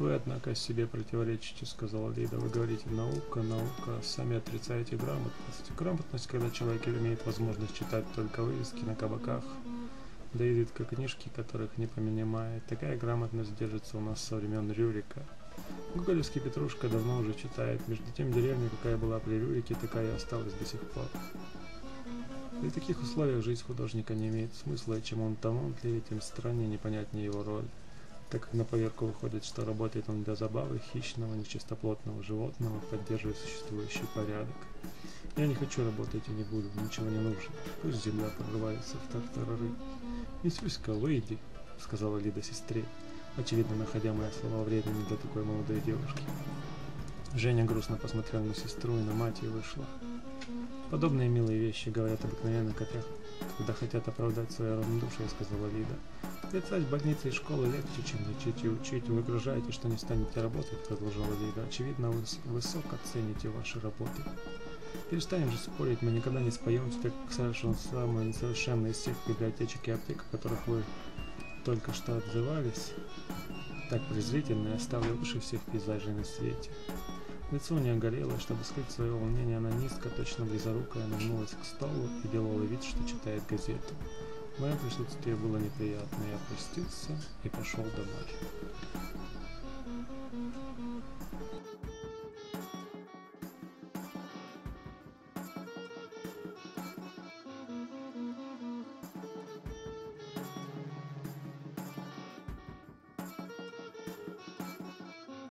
Вы, однако, себе противоречите, сказала Лида. Вы говорите наука, наука, сами отрицаете грамотность. Грамотность, когда человек имеет возможность читать только вывески на кабаках, да и изредка книжки, которых не понимает. Такая грамотность держится у нас со времен Рюрика. Гоголевский Петрушка давно уже читает. Между тем деревня, какая была при Рюрике, такая и осталась до сих пор. При таких условиях жизнь художника не имеет смысла, и чем он талантливее, тем страннее непонятнее его роль так как на поверку выходит, что работает он для забавы хищного, нечистоплотного животного, поддерживая существующий порядок. Я не хочу работать и не буду, ничего не нужно. Пусть земля прорывается в тартарары. «Мисюська, выйди», — сказала Лида сестре, очевидно находя мои слова вредными для такой молодой девушки. Женя грустно посмотрела на сестру и на мать и вышла. Подобные милые вещи говорят обыкновенно, котях, когда хотят оправдать свое равнодушие, сказала Лида. Отрицать больницы и школы легче, чем лечить и учить. Вы угрожаете, что не станете работать, продолжала Лида. Очевидно, вы высоко цените ваши работы. Перестанем же спорить, мы никогда не споем так совершенно самое несовершенное из всех библиотечек и аптек, о которых вы только что отзывались. Так презрительно и оставлю выше всех пейзажей на свете. Лицо не огорело, чтобы скрыть свое волнение, она низко, точно близорукая, нагнулась к столу и делала вид, что читает газету. Мое присутствие было неприятно, я опустился и пошел домой.